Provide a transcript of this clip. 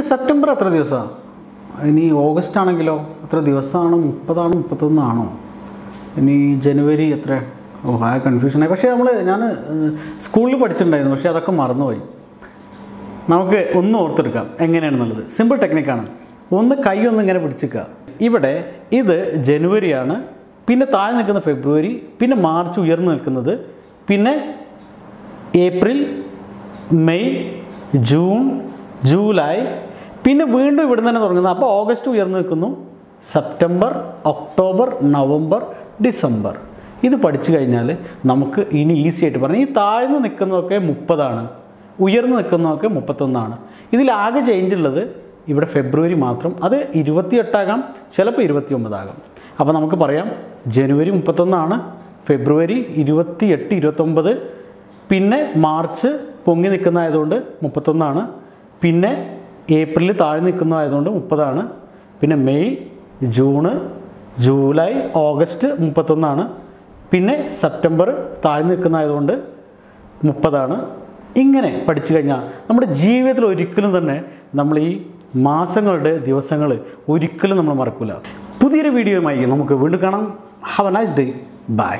പിന്നെ സെപ്റ്റംബർ എത്ര ദിവസമാണ് ഇനി ഓഗസ്റ്റ് ആണെങ്കിലോ? എത്ര ദിവസമാണ്? മുപ്പതാണോ മുപ്പത്തൊന്നാണോ? ഇനി ജനുവരി എത്ര? ഓ ആ കൺഫ്യൂഷനായി പക്ഷേ നമ്മൾ ഞാൻ സ്കൂളിൽ പഠിച്ചിട്ടുണ്ടായിരുന്നു. പക്ഷേ അതൊക്കെ മറന്നുപോയി. നമുക്ക് ഒന്ന് ഓർത്തെടുക്കാം. എങ്ങനെയാണെന്നുള്ളത്. സിമ്പിൾ ടെക്നിക്കാണ് ഒന്ന് കൈ ഒന്ന് ഇങ്ങനെ പിടിച്ചിക്കുക ഇവിടെ ഇത് ജനുവരിയാണ്. പിന്നെ താഴെ നിൽക്കുന്ന ഫെബ്രുവരി. പിന്നെ മാർച്ച് ഉയർന്നു നിൽക്കുന്നത്. പിന്നെ ഏപ്രിൽ മെയ് ജൂൺ ജൂലൈ പിന്നെ വീണ്ടും ഇവിടെ തന്നെ തുടങ്ങുന്നത്. അപ്പോൾ ഓഗസ്റ്റ് ഉയർന്നു നിൽക്കുന്നു. September October November December. ഇത് പഠിച്ചു കഴിഞ്ഞാൽ നമുക്ക് ഇനി ഈസി ആയിട്ട് പറയാം. ഈ താഴ്ന്നു നിൽക്കുന്നതൊക്കെ മുപ്പതാണ്. ഉയർന്നു നിൽക്കുന്നതൊക്കെ മുപ്പത്തൊന്നാണ്. ഇതിലാകെ ചേഞ്ച് ഉള്ളത് ഇവിടെ ഫെബ്രുവരി മാത്രം. അത് ഇരുപത്തിയെട്ടാകാം. ചിലപ്പോൾ ഇരുപത്തി ഒമ്പതാകാം അപ്പോൾ നമുക്ക് പറയാം ജനുവരി മുപ്പത്തൊന്നാണ് ഫെബ്രുവരി ഇരുപത്തിയെട്ട് ഇരുപത്തൊമ്പത്. പിന്നെ മാർച്ച് പൊങ്ങി നിൽക്കുന്നതായതുകൊണ്ട് മുപ്പത്തൊന്നാണ്. പിന്നെ ഏപ്രിൽ താഴെ നിൽക്കുന്നതായതുകൊണ്ട് മുപ്പതാണ്. പിന്നെ മെയ് ജൂണ് ജൂലൈ ഓഗസ്റ്റ് മുപ്പത്തൊന്നാണ്. പിന്നെ സെപ്റ്റംബർ താഴെ നിൽക്കുന്നതായതുകൊണ്ട് മുപ്പതാണ്. ഇങ്ങനെ പഠിച്ചു കഴിഞ്ഞാൽ നമ്മുടെ ജീവിതത്തിൽ ഒരിക്കലും തന്നെ നമ്മൾ ഈ മാസങ്ങളുടെ ദിവസങ്ങൾ ഒരിക്കലും നമ്മൾ മറക്കില്ല പുതിയൊരു വീഡിയോയുമായി നമുക്ക് വീണ്ടും കാണാം. Have a nice day bye